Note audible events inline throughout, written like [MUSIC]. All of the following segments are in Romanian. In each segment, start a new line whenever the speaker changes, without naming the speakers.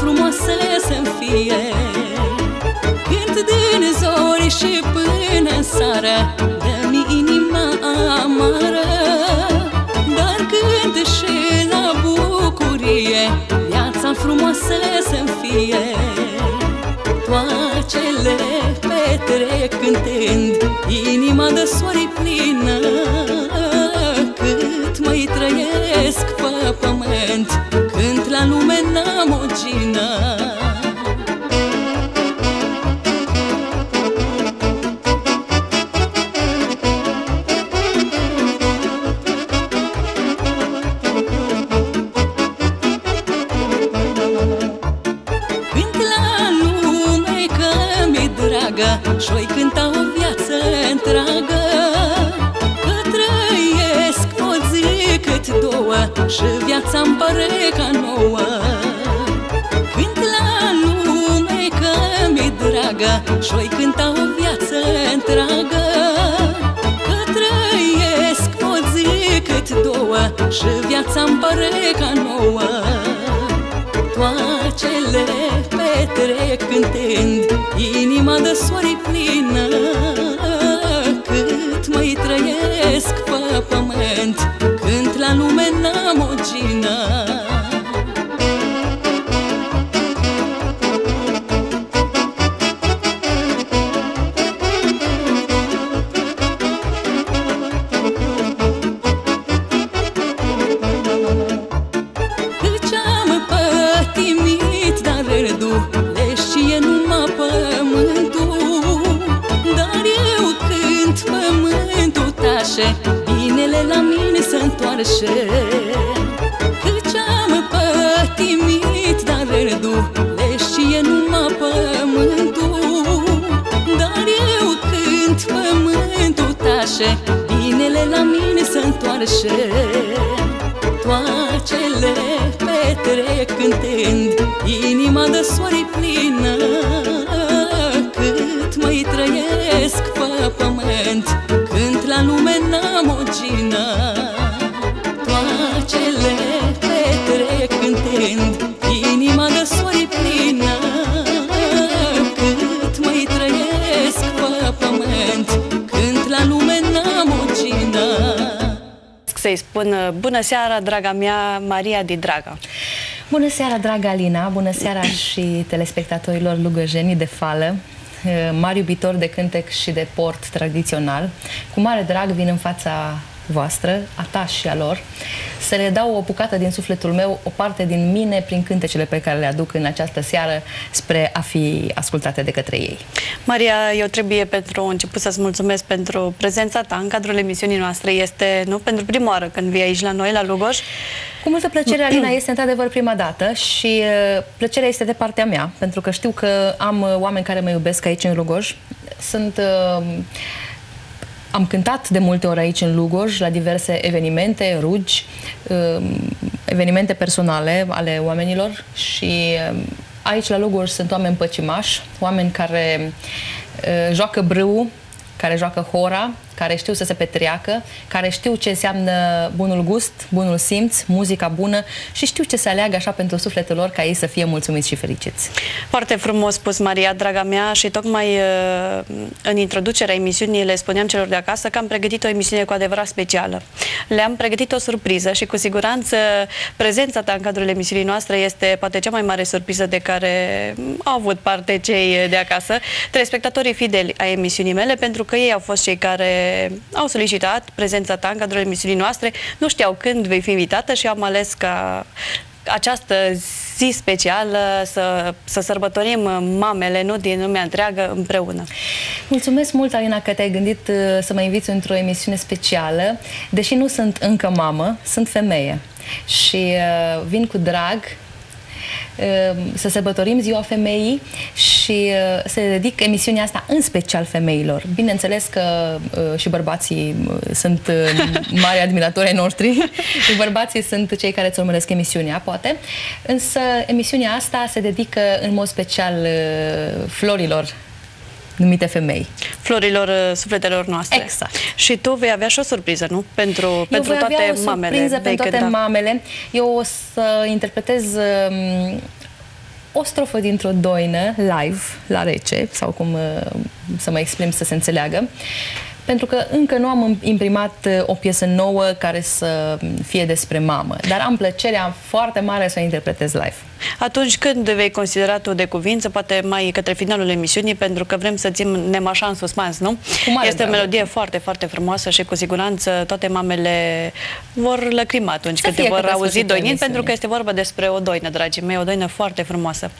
Viața frumoasă să-mi fie. Cânt din zori și până seara Dă-mi inima amară. Dar când și la bucurie Viața frumoasă să-mi fie. Toacele petrec cântând Inima de soare plină. Cât mai trăiesc pe pământ Cânt la lume n-am o Și viața-mi pare ca nouă toacele petrec cântând Inima de soare plină Cât mai trăiesc pe pământ. Cânt la lume n-am o gină pământul tașe Binele la mine se întoarce. Căci am pătimit, dar râdu Le știe numai pământul. Dar eu cânt pământul tașe Binele la mine se întoarce. Toacele petrec cântând Inima de soare plină. Cât mai trăiesc pe pământ Cânt la lume n-am o gină Toacele petrec cântând Inima de soare plină Cât mai trăiesc pe pământ Cânt la lume n-am o gină
Să-i spun uh, bună seara, draga mea, Maria Di Draga.
Bună seara, dragă Alina! Bună seara și telespectatorilor lugăjenii de fală, eh, mari iubitori de cântec și de port tradițional. Cu mare drag vin în fața voastră, a ta și a lor, să le dau o bucată din sufletul meu, o parte din mine, prin cântecele pe care le aduc în această seară spre a fi ascultate de către ei.
Maria, eu trebuie pentru început să-ți mulțumesc pentru prezența ta în cadrul emisiunii noastre. Este, nu, pentru prima oară când vii aici la noi, la Lugoj.
Cu multă plăcere, Alina, este într-adevăr prima dată și uh, plăcerea este de partea mea, pentru că știu că am uh, oameni care mă iubesc aici în Lugoj. Sunt... Uh, am cântat de multe ori aici în Lugoj la diverse evenimente, rugi, uh, evenimente personale ale oamenilor și uh, aici la Lugoj sunt oameni păcimași, oameni care uh, joacă brâu, care joacă hora, care știu să se petreacă, care știu ce înseamnă bunul gust, bunul simț, muzica bună și știu ce să aleagă așa pentru sufletul lor ca ei să fie mulțumiți și fericiți.
Foarte frumos spus, Maria, draga mea, și tocmai uh, în introducerea emisiunii le spuneam celor de acasă că am pregătit o emisiune cu adevărat specială. Le-am pregătit o surpriză și cu siguranță prezența ta în cadrul emisiunii noastre este poate cea mai mare surpriză de care au avut parte cei de acasă, telespectatorii fideli ai emisiunii mele, pentru că ei au fost cei care au solicitat prezența ta în cadrul emisiunii noastre, nu știau când vei fi invitată și am ales ca această zi specială, să, să sărbătorim mamele, nu din lumea întreagă, împreună.
Mulțumesc mult, Alina, că te-ai gândit uh, să mă inviți într-o emisiune specială. Deși nu sunt încă mamă, sunt femeie. Și uh, vin cu drag Ehm, să sărbătorim Ziua Femeii și uh, se dedic emisiunea asta în special femeilor. Bineînțeles că uh, și bărbații uh, sunt mari [LAUGHS] admiratori ai noștri și bărbații sunt cei care îți urmăresc emisiunea, poate. Însă emisiunea asta se dedică în mod special florilor numite femei.
Florilor uh, sufletelor noastre.
Exact.
Și tu vei avea și o surpriză, nu? Pentru,
Eu
pentru toate
avea o
mamele.
surpriză pentru toate cânta. mamele. Eu o să interpretez um, o strofă dintr-o doină live, la rece, sau cum uh, să mă exprim să se înțeleagă pentru că încă nu am imprimat uh, o piesă nouă care să fie despre mamă, dar am plăcerea foarte mare să o interpretez live.
Atunci când vei considera tu de cuvință, poate mai către finalul emisiunii, pentru că vrem să ținem așa în suspans, nu? Este o melodie foarte, foarte frumoasă și cu siguranță toate mamele vor lăcrima atunci când te vor auzi doinind, pentru că este vorba despre o doină, dragii mei, o doină foarte frumoasă.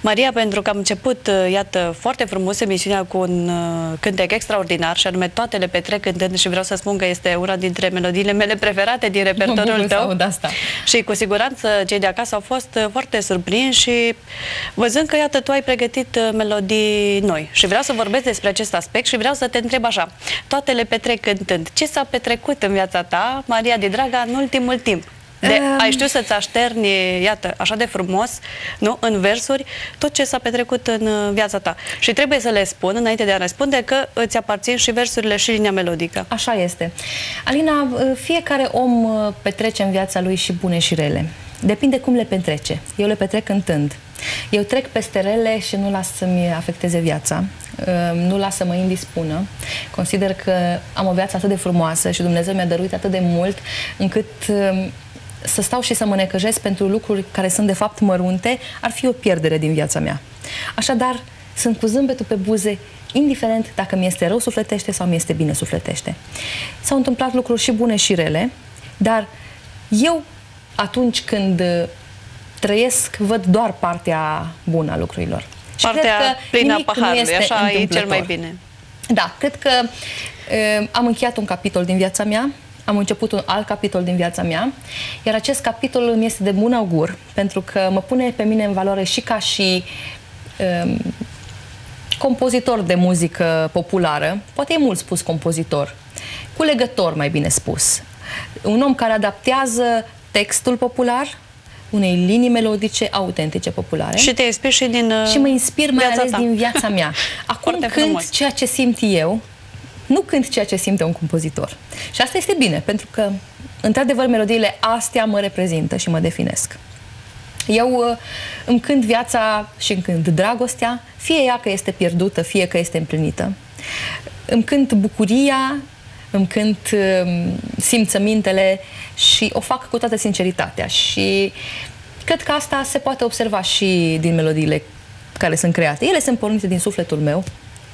Maria, pentru că am început, uh, iată, foarte frumos emisiunea cu un uh, cântec extraordinar și anume toate le petrec cântând și vreau să spun că este una dintre melodiile mele preferate din repertoriul tău.
Asta.
Și cu siguranță cei de acasă au fost uh, foarte surprinși și văzând că, iată, tu ai pregătit uh, melodii noi. Și vreau să vorbesc despre acest aspect și vreau să te întreb așa. Toate le petrec cântând. Ce s-a petrecut în viața ta, Maria Didraga, în ultimul timp? De, um... Ai știut să-ți așterni, iată, așa de frumos, nu, în versuri, tot ce s-a petrecut în uh, viața ta. Și trebuie să le spun, înainte de a răspunde, că îți aparțin și versurile și linia melodică.
Așa este. Alina, uh, fiecare om uh, petrece în viața lui și bune și rele. Depinde cum le petrece. Eu le petrec cântând. Eu trec peste rele și nu las să-mi afecteze viața, nu las să mă indispună. Consider că am o viață atât de frumoasă și Dumnezeu mi-a dăruit atât de mult încât să stau și să mă necăjesc pentru lucruri care sunt de fapt mărunte, ar fi o pierdere din viața mea. Așadar, sunt cu zâmbetul pe buze, indiferent dacă mi este rău sufletește sau mi este bine sufletește. S-au întâmplat lucruri și bune și rele, dar eu, atunci când trăiesc, văd doar partea bună a lucrurilor.
Și partea cred că plină a paharului, așa e cel mai bine.
Da, cred că uh, am încheiat un capitol din viața mea, am început un alt capitol din viața mea, iar acest capitol mi este de bun augur, pentru că mă pune pe mine în valoare și ca și um, compozitor de muzică populară, poate e mult spus compozitor, culegător mai bine spus, un om care adaptează textul popular unei linii melodice autentice populare.
Și te inspiri și din
Și mă inspir mai ales ta. din viața mea. [LAUGHS] Acum Foarte când frumos. ceea ce simt eu, nu cânt ceea ce simte un compozitor. Și asta este bine, pentru că, într-adevăr, melodiile astea mă reprezintă și mă definesc. Eu uh, îmi cânt viața și îmi cânt dragostea, fie ea că este pierdută, fie că este împlinită. Îmi cânt bucuria, îmi cânt uh, simțămintele și o fac cu toată sinceritatea. Și cred că asta se poate observa și din melodiile care sunt create. Ele sunt pornite din sufletul meu,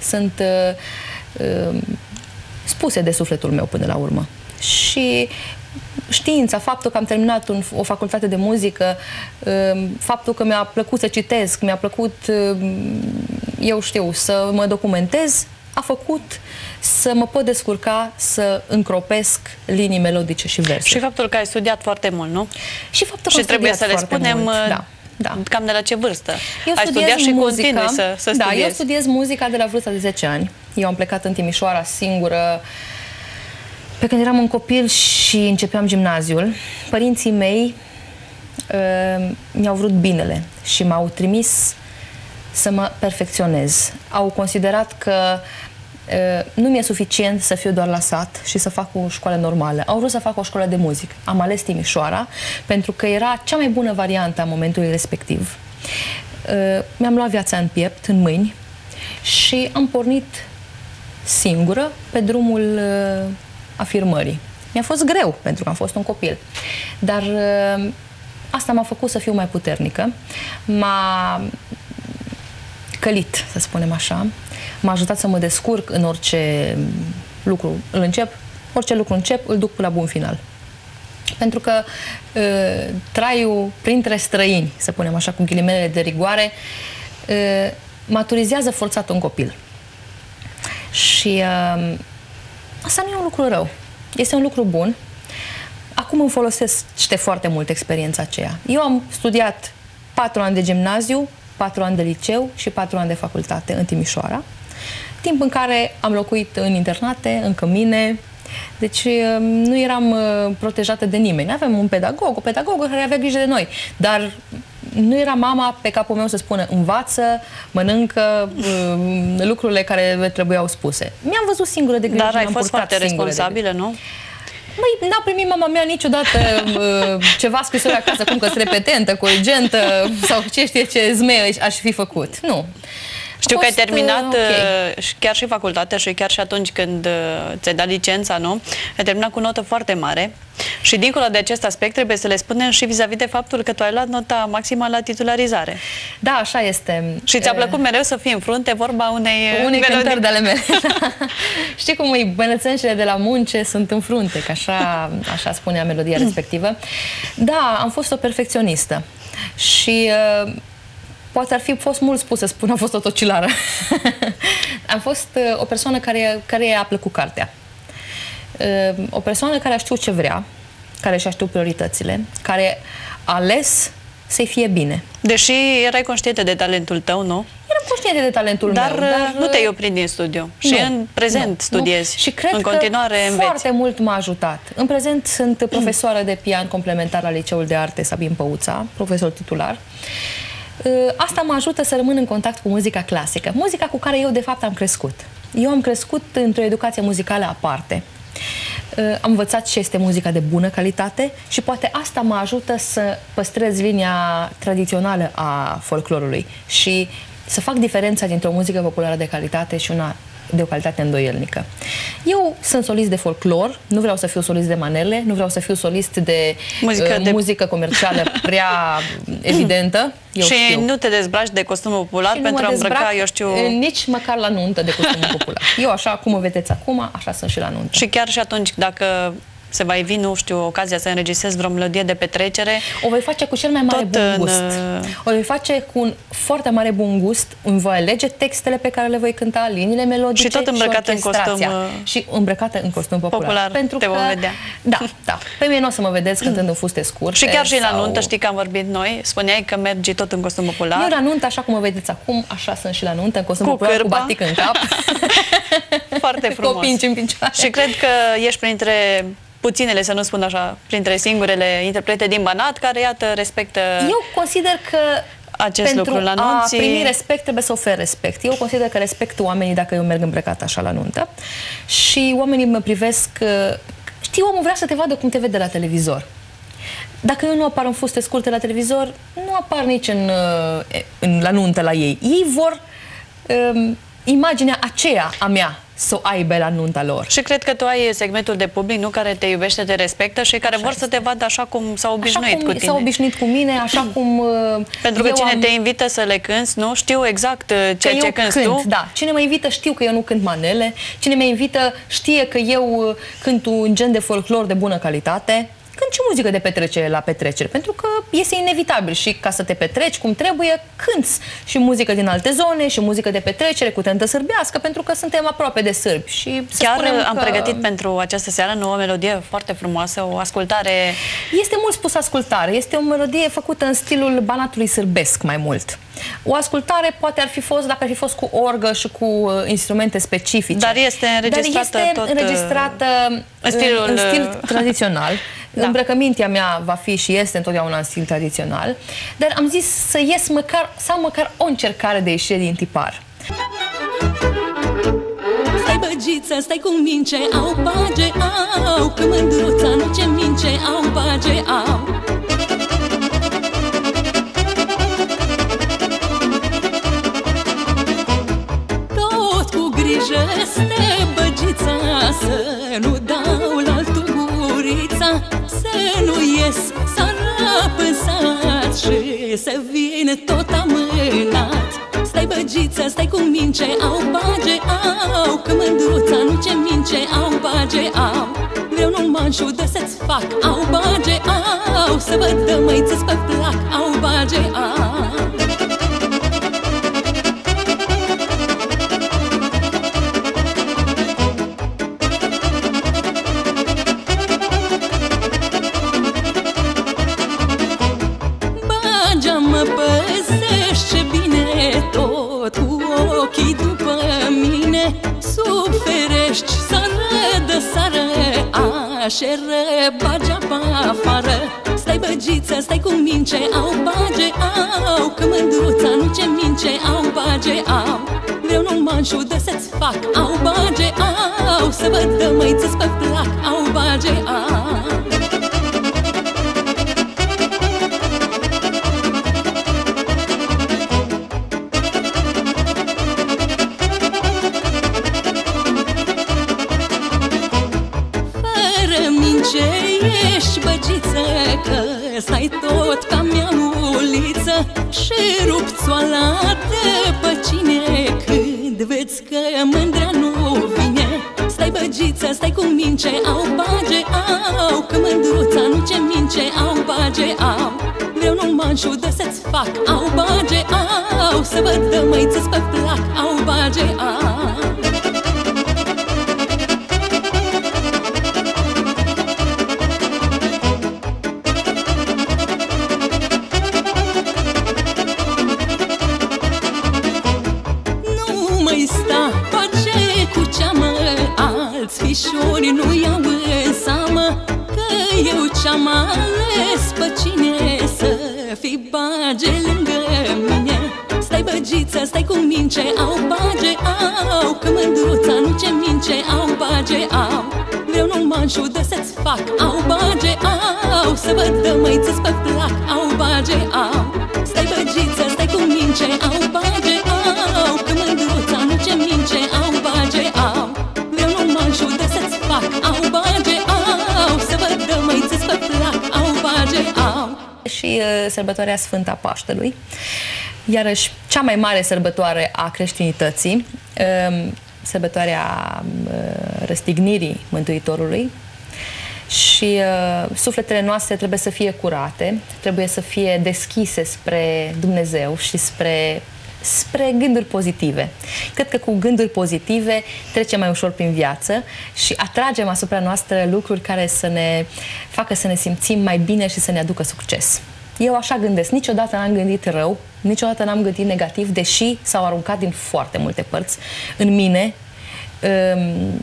sunt uh, Ehm, spuse de sufletul meu până la urmă. Și știința, faptul că am terminat un, o facultate de muzică, ehm, faptul că mi-a plăcut să citesc, mi-a plăcut, ehm, eu știu, să mă documentez, a făcut să mă pot descurca să încropesc linii melodice și versuri.
Și faptul că ai studiat foarte mult, nu?
Și faptul
că și trebuie să le spunem mult, da. Da. Cam de la ce vârstă?
Eu
Ai studiat și muzica, continui să, să
Da, eu studiez muzica de la vârsta de 10 ani. Eu am plecat în Timișoara singură pe când eram un copil și începeam gimnaziul. Părinții mei uh, mi-au vrut binele și m-au trimis să mă perfecționez. Au considerat că nu mi-e suficient să fiu doar la sat și să fac o școală normală. Au vrut să fac o școală de muzică. Am ales Timișoara pentru că era cea mai bună variantă a momentului respectiv. Mi-am luat viața în piept, în mâini și am pornit singură pe drumul afirmării. Mi-a fost greu pentru că am fost un copil, dar asta m-a făcut să fiu mai puternică, m-a călit, să spunem așa, m-a ajutat să mă descurc în orice lucru îl încep, orice lucru încep, îl duc până la bun final. Pentru că uh, traiul printre străini, să punem așa cu ghilimele de rigoare, uh, maturizează forțat un copil. Și uh, asta nu e un lucru rău. Este un lucru bun. Acum îmi folosește foarte mult experiența aceea. Eu am studiat patru ani de gimnaziu, patru ani de liceu și patru ani de facultate în Timișoara, timp în care am locuit în internate, în cămine, deci um, nu eram uh, protejată de nimeni. Avem un pedagog, o pedagogă care avea grijă de noi, dar nu era mama pe capul meu să spună învață, mănâncă um, lucrurile care trebuiau spuse. Mi-am văzut singură de grijă.
Dar ai fost foarte responsabilă, nu?
Măi, n-a primit mama mea niciodată uh, ceva scrisori acasă, cum că sunt repetentă, corigentă sau ce știe ce zmeie aș fi făcut. Nu.
Știu că ai terminat uh, okay. chiar și facultatea și chiar și atunci când uh, ți-ai dat licența, nu? Ai terminat cu notă foarte mare și dincolo de acest aspect trebuie să le spunem și vis-a-vis -vis de faptul că tu ai luat nota maximă la titularizare.
Da, așa este.
Și ți-a plăcut mereu să fii în frunte vorba unei
unei cântări de ale mele. [LAUGHS] [LAUGHS] Știi cum e, bănățenșele de la munce sunt în frunte, că așa, așa spunea melodia respectivă. Da, am fost o perfecționistă și uh, poate ar fi fost mult spus să spun, am fost o tocilară. am [LAUGHS] fost uh, o persoană care, care a plăcut cartea. Uh, o persoană care a știut ce vrea, care și-a știut prioritățile, care a ales să-i fie bine.
Deși erai conștientă de talentul tău, nu?
Eram conștientă de talentul
dar,
meu.
Dar uh, nu te-ai oprit din studiu. Nu, și în prezent nu, studiezi. Nu. Și cred în continuare
că
înveți.
foarte mult m-a ajutat. În prezent sunt profesoară de pian complementar la Liceul de Arte Sabin Păuța, profesor titular. Ă, asta mă ajută să rămân în contact cu muzica clasică, muzica cu care eu de fapt am crescut. Eu am crescut într-o educație muzicală aparte. Ă, am învățat ce este muzica de bună calitate și poate asta mă ajută să păstrez linia tradițională a folclorului și să fac diferența dintre o muzică populară de calitate și una de o calitate îndoielnică. Eu sunt solist de folclor, nu vreau să fiu solist de manele, nu vreau să fiu solist de muzică, uh, de... muzică comercială prea [LAUGHS] evidentă.
Eu și știu. nu te dezbraci de costumul popular și pentru a îmbrăca, eu știu...
Nici măcar la nuntă de costumul popular. Eu așa, cum o vedeți acum, așa sunt și la nuntă.
Și chiar și atunci, dacă se va ivi, nu știu, ocazia să înregistrezi vreo melodie de petrecere.
O voi face cu cel mai mare bun gust. În... Uh, o voi face cu un foarte mare bun gust. Îmi voi alege textele pe care le voi cânta, liniile melodice
și tot îmbrăcată în costum uh,
și îmbrăcată în costum popular.
popular. Pentru te că, vom vedea.
Da, da. Pe mine nu o să mă vedeți cântând în fuste scurte.
Și chiar și sau... la nuntă, știi că am vorbit noi, spuneai că mergi tot în costum popular.
Eu la nuntă, așa cum mă vedeți acum, așa sunt și la nuntă, în costum cu popular, cârba. cu batic în cap. [LAUGHS]
foarte frumos.
Cu în picioare.
Și cred că ești printre puținele, să nu spun așa, printre singurele interprete din Banat care, iată, respectă...
Eu consider că
acest
pentru
lucru la nunții...
a primi respect trebuie să ofer respect. Eu consider că respect oamenii dacă eu merg îmbrăcat așa la nuntă și oamenii mă privesc... Uh, știi, omul vrea să te vadă cum te vede la televizor. Dacă eu nu apar în fuste scurte la televizor, nu apar nici în, uh, în, la nuntă la ei. Ei vor um, imaginea aceea a mea să o aibă la nunta lor.
Și cred că tu ai segmentul de public, nu care te iubește, te respectă și care așa vor este. să te vadă așa cum s-au obișnuit
cum
cu tine.
S-au obișnuit cu mine, așa cum uh,
Pentru că cine am... te invită să le cânți, nu? Știu exact uh, ceea ce cânti
cânt,
tu.
Da. Cine mă invită știu că eu nu cânt manele, cine mă invită știe că eu uh, cânt un gen de folclor de bună calitate, cânt și muzică de petrecere la petrecere, pentru că este inevitabil și ca să te petreci cum trebuie, cânti și muzică din alte zone și muzică de petrecere cu tentă sârbească, pentru că suntem aproape de sârbi. Și
Chiar
am
că... pregătit pentru această seară nouă melodie foarte frumoasă, o ascultare...
Este mult spus ascultare, este o melodie făcută în stilul banatului sârbesc mai mult. O ascultare poate ar fi fost, dacă ar fi fost cu orgă și cu uh, instrumente specifice.
Dar este înregistrată
Dar este
tot, uh,
înregistrată
în, stilul,
în stil tradițional. [LAUGHS] Da. Îmbrăcămintea mea va fi și este întotdeauna în stil tradițional, dar am zis să ies măcar, sau măcar o încercare de ieșire din tipar.
Stai băgiță, stai cu mince, au bage, au Că mândruța nu ce mince, au bage, au Tot cu grijă, stai băgița, să nu dau nu ies sarap în sat Și să vin tot amânat. Stai băgiță, stai cu mince Au bage, au Că mândruța nu ce mince Au bage, au. Vreau numai manșu de să-ți fac Au bage, au, să văd de măiți pe plac Au bage, au Așeră bagea pe afară. Stai băgiță, stai cu mince Au bage, au. Că mândruța nu ce mince Au bage, au. Vreau nu manșu de să-ți fac Au bage, au. Să văd de măiță-ți pe plac Au bage, au mince Au bage, au. Că mândruța nu ce mince Au bage, au. Vreau nu manșu de să-ți fac Au bage, au. Să văd de măiță-ți pe plac Au bage, au alți fișori nu iau în seamă Că eu ce-am ales pe cine să fi. Bage lângă mine. Stai băgiță, stai cu mince, au bage, au. Că mândruța nu ce mince, au bage, au. Vreau nu manșu de să-ți fac, au bage, au. Să văd de măiță pe plac, au bage, au. Stai băgiță, stai cu mince, au bage, au
Și uh, sărbătoarea Sfânta Paștelui Iarăși, cea mai mare sărbătoare a creștinității uh, Sărbătoarea uh, răstignirii Mântuitorului și uh, sufletele noastre trebuie să fie curate, trebuie să fie deschise spre Dumnezeu și spre spre gânduri pozitive. Cred că cu gânduri pozitive trecem mai ușor prin viață și atragem asupra noastră lucruri care să ne facă să ne simțim mai bine și să ne aducă succes. Eu așa gândesc. Niciodată n-am gândit rău, niciodată n-am gândit negativ, deși s-au aruncat din foarte multe părți în mine um,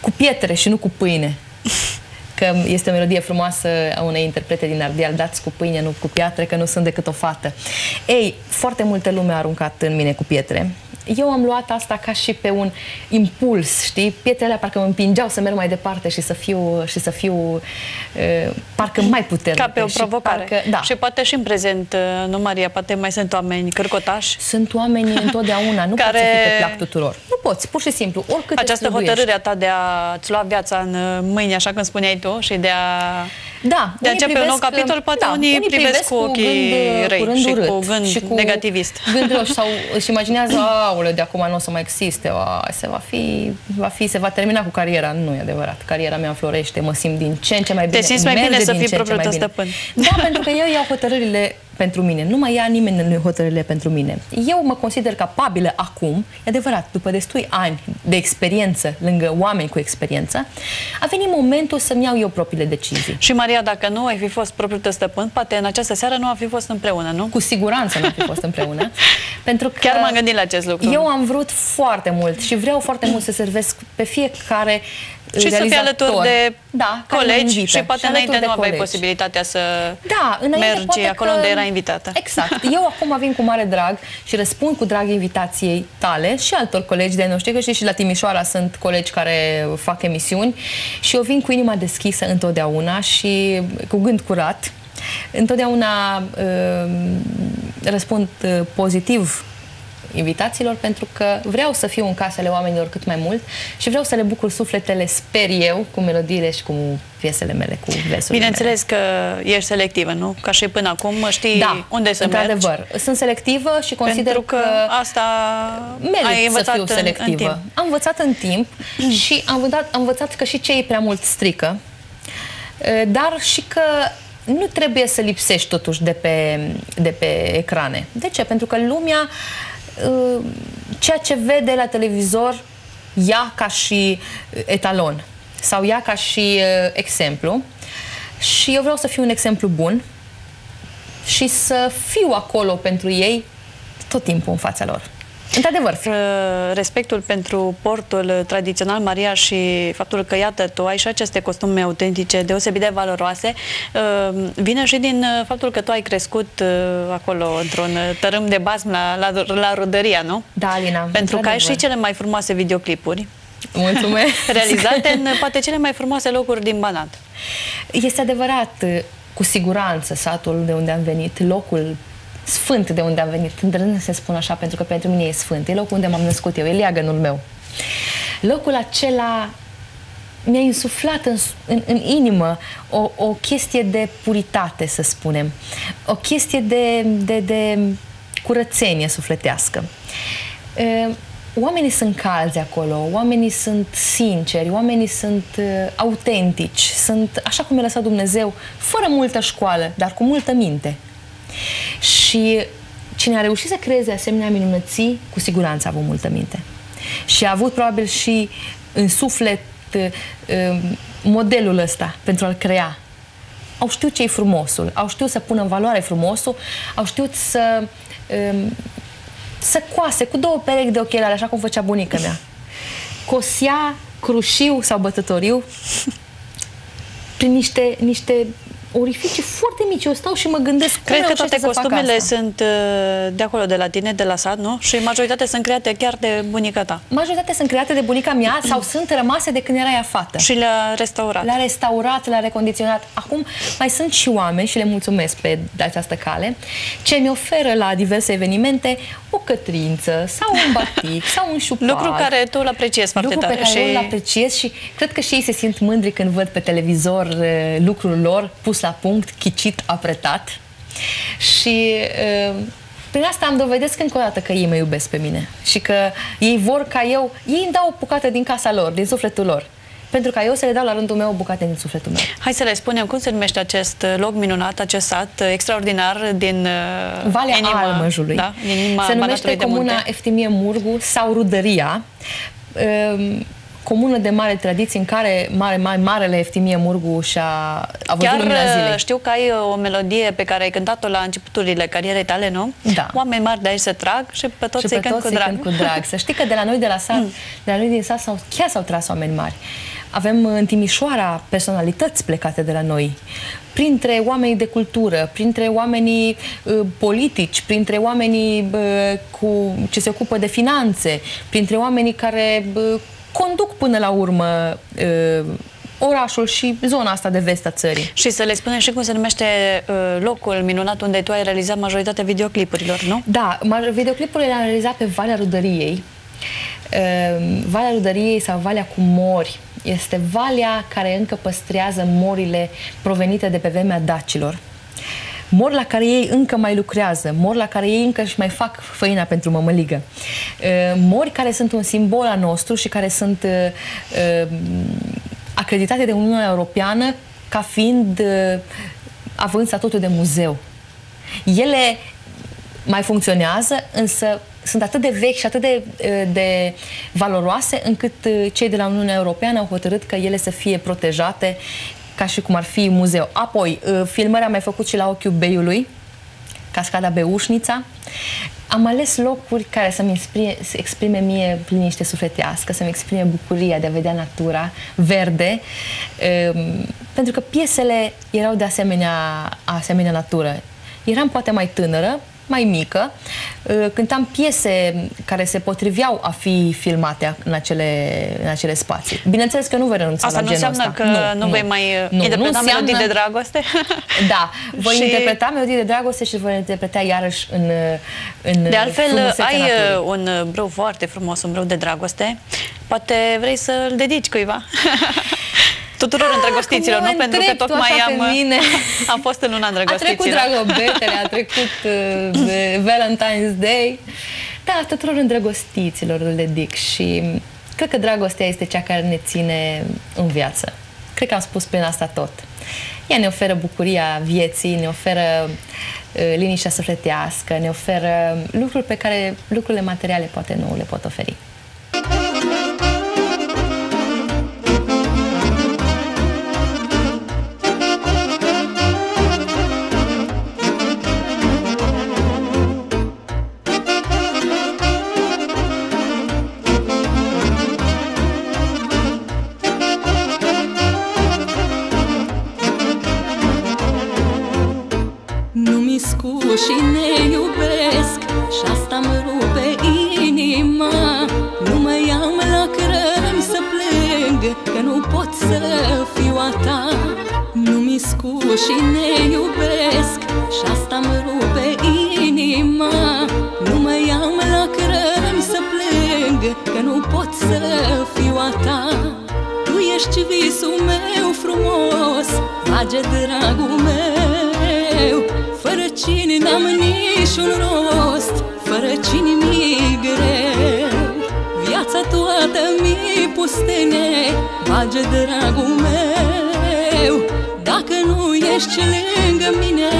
cu pietre și nu cu pâine [LAUGHS] că este o melodie frumoasă a unei interprete din Ardeal, dați cu pâine, nu cu piatre, că nu sunt decât o fată. Ei, foarte multe lume a aruncat în mine cu pietre eu am luat asta ca și pe un impuls, știi? Pietrele parcă mă împingeau să merg mai departe și să fiu, și să fiu uh, parcă mai puternică.
Ca pe o provocare.
Și, parcă, da.
și poate și în prezent, nu Maria, poate mai sunt oameni cărcotași.
Sunt oameni [LAUGHS] întotdeauna, nu care... poți să fii pe plac tuturor. Nu poți, pur și simplu, oricât
Această hotărâre a ta de a-ți lua viața în mâini, așa cum spuneai tu, și de a
da,
de a începe un nou capitol, poate da, unii, unii privesc cu ochii gând, răi cu și urât, cu gând și cu negativist.
Gândul sau își imaginează, [CLEARS THROAT] aule, de acum nu o să mai existe, a, se va fi, va fi, se va termina cu cariera. Nu e adevărat. Cariera mea înflorește, mă simt din ce în ce mai bine.
Te simți mai bine să fii propriul tău stăpân.
Da, pentru că eu iau hotărârile pentru mine. Nu mai ia nimeni în hotărârile pentru mine. Eu mă consider capabilă acum, e adevărat, după destui ani de experiență lângă oameni cu experiență, a venit momentul să-mi iau eu propriile decizii.
Și Maria, dacă nu ai fi fost propriul tău stăpân, poate în această seară nu am fi fost împreună, nu?
Cu siguranță nu am fi fost împreună. [LAUGHS] pentru că
Chiar m-am gândit la acest lucru.
Eu am vrut foarte mult și vreau foarte mult să servesc pe fiecare
și să fii alături de da, colegi și poate și înainte nu aveai posibilitatea să
da,
mergi acolo că... unde era invitată.
Exact. [LAUGHS] Eu acum vin cu mare drag și răspund cu drag invitației tale și altor colegi de noștri, că știi, și la Timișoara sunt colegi care fac emisiuni și eu vin cu inima deschisă întotdeauna și cu gând curat. Întotdeauna uh, răspund uh, pozitiv invitațiilor pentru că vreau să fiu în casele oamenilor cât mai mult și vreau să le bucur sufletele, sper eu, cu melodiile și cu piesele mele, cu versurile
Bineînțeles
mele.
că ești selectivă, nu? Ca și până acum știi
da,
unde să mergi.
într-adevăr. Sunt selectivă și consider
pentru că, că
asta
ai învățat
să fiu selectivă.
În, în timp.
Am învățat în timp [CLEARS THROAT] și am învățat, am învățat că și cei prea mult strică, dar și că nu trebuie să lipsești totuși de pe, de pe ecrane. De ce? Pentru că lumea ceea ce vede la televizor ia ca și etalon sau ia ca și exemplu și eu vreau să fiu un exemplu bun și să fiu acolo pentru ei tot timpul în fața lor. Într-adevăr.
Respectul pentru portul tradițional Maria și faptul că, iată, tu ai și aceste costume autentice deosebit de valoroase, uh, vine și din uh, faptul că tu ai crescut uh, acolo într-un tărâm de basm la, la, la rudăria, nu?
Da, Alina.
Pentru că ai și cele mai frumoase videoclipuri.
Mulțumesc! [LAUGHS]
realizate în poate cele mai frumoase locuri din Banat.
Este adevărat, cu siguranță, satul de unde am venit, locul sfânt de unde am venit. Îndrăznesc să spun așa, pentru că pentru mine e sfânt. E locul unde m-am născut eu, e leagănul meu. Locul acela mi-a insuflat în, în, în inimă o, o chestie de puritate, să spunem. O chestie de, de, de curățenie sufletească. Oamenii sunt calzi acolo, oamenii sunt sinceri, oamenii sunt uh, autentici, sunt așa cum mi-a lăsat Dumnezeu, fără multă școală, dar cu multă minte. Și cine a reușit să creeze asemenea minunății, cu siguranță a avut multă minte. Și a avut probabil și în suflet uh, modelul ăsta pentru a-l crea. Au știut ce-i frumosul, au știut să pună în valoare frumosul, au știut să um, să coase cu două perechi de ochelari, așa cum făcea bunica mea. Cosea crușiu sau bătătoriu [LAUGHS] prin niște, niște orificii foarte mici. Eu stau și mă gândesc
Cred că toate costumele sunt uh, de acolo, de la tine, de la sat, nu? Și majoritatea sunt create chiar de bunica ta.
Majoritatea sunt create de bunica mea sau [CLEARS THROAT] sunt rămase de când era ea fată.
Și le-a restaurat.
Le-a restaurat, le-a recondiționat. Acum mai sunt și oameni, și le mulțumesc pe această cale, ce mi oferă la diverse evenimente o cătrință sau un [LAUGHS] batic sau un șupat.
Lucru care tu îl apreciezi foarte
Lucru
tare.
pe care și... eu îl apreciez și cred că și ei se simt mândri când văd pe televizor uh, lucrul lor pus la punct, chicit, apretat. Și uh, prin asta am dovedesc încă o dată că ei mă iubesc pe mine și că ei vor ca eu, ei îmi dau o bucată din casa lor, din sufletul lor pentru ca eu să le dau la rândul meu o bucată din sufletul meu.
Hai să le spunem cum se numește acest loc minunat, acest sat extraordinar din
uh, Valea inima, Almăjului.
Da, din inima
se numește Comuna Eftimie Murgu sau Rudăria. Um, comună de mare tradiție în care mare, mai marele Eftimie Murgu și-a a văzut lumina uh, zilei.
știu că ai uh, o melodie pe care ai cântat-o la începuturile carierei tale, nu?
Da.
Oameni mari de aici se trag și pe toți
și
îi cânt cu drag.
cu [LAUGHS] drag. Să știi că de la noi de la sat, mm. de la noi din sat sau chiar s-au tras oameni mari. Avem în Timișoara personalități plecate de la noi, printre oamenii de cultură, printre oamenii uh, politici, printre oamenii uh, cu, ce se ocupă de finanțe, printre oamenii care uh, conduc până la urmă uh, orașul și zona asta de vest a țării.
Și să le spunem și cum se numește uh, locul minunat unde tu ai realizat majoritatea videoclipurilor, nu?
Da, videoclipurile le-am realizat pe Valea Rudăriei. Uh, Valea Rudăriei sau Valea cu Mori este valea care încă păstrează morile provenite de pe vremea dacilor. Mor la care ei încă mai lucrează, mor la care ei încă își mai fac făina pentru mămăligă. Mori care sunt un simbol al nostru și care sunt acreditate de Uniunea Europeană ca fiind având statutul de muzeu. Ele mai funcționează, însă sunt atât de vechi și atât de, de valoroase încât cei de la Uniunea Europeană au hotărât că ele să fie protejate ca și cum ar fi muzeu. Apoi, filmarea am mai făcut și la ochiul Beiului, Cascada Beușnița. Am ales locuri care să-mi exprime, să exprime mie liniște sufletească, să-mi exprime bucuria de a vedea natura verde, pentru că piesele erau de asemenea, asemenea natură. Eram poate mai tânără, mai mică, uh, cântam piese care se potriveau a fi filmate în acele, în acele spații. Bineînțeles că nu voi renunța
Asta
la
nu
genul
înseamnă
ăsta.
că nu, nu vei mai nu, interpreta
nu
melodii
înseamnă...
de dragoste? [LAUGHS]
Da, voi [LAUGHS]
Și-
interpreta melodii de dragoste și voi interpreta iarăși în, în
De altfel,
frumusețea
ai
naturii.
uh, un uh, brâu foarte frumos, un brâu de dragoste. Poate vrei să-l dedici cuiva? [LAUGHS] Tuturor îndrăgostiților,
cum
nu?
mă
Pentru că
întrebi tu
tocmai
așa pe
am, uh,
mine? [LAUGHS]
am fost în luna
A trecut
îndrăgostiților.
dragobetele, a trecut [LAUGHS] uh, de Valentine's Day. Da, tuturor îndrăgostiților îl dedic și cred că dragostea este cea care ne ține în viață. Cred că am spus prin asta tot. Ea ne oferă bucuria vieții, ne oferă uh, liniștea sufletească, ne oferă lucruri pe care lucrurile materiale poate nu le pot oferi.
Și ne iubesc. Și asta mă rupe inima. Nu mai am lacrimi să plâng Că nu pot să fiu a ta. Nu-mi și ne iubesc. Și asta mă rupe inima. Nu mai am lacrimi să plâng Că nu pot să fiu a ta. Tu ești visul meu frumos Bage dragul meu Fără cine n-am niciun rost Fără cine mi greu. Viața toată mi pustene Bage dragul meu Dacă nu ești lângă mine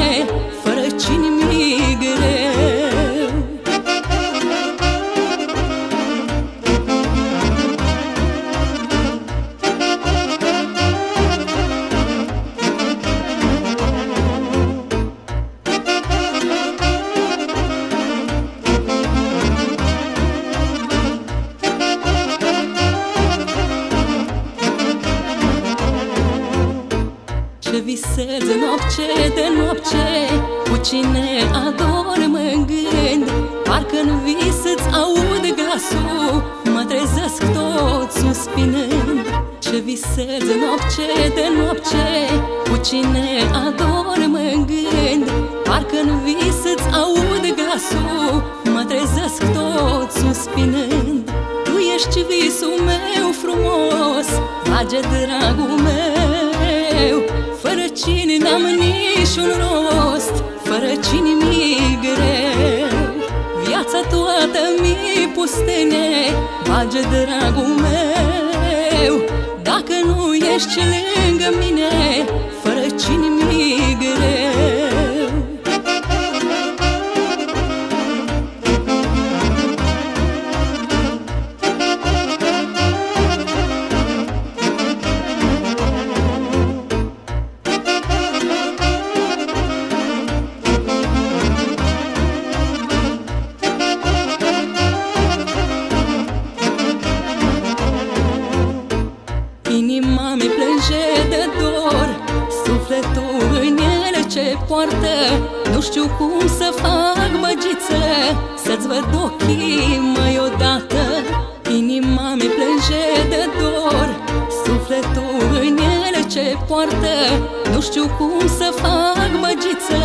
frumos Bage dragul meu Fără cine n-am niciun rost Fără cine mi greu. Viața toată mi pustene Bage dragul meu. Dacă nu ești lângă mine Fără cine mi greu știu cum să fac băgiță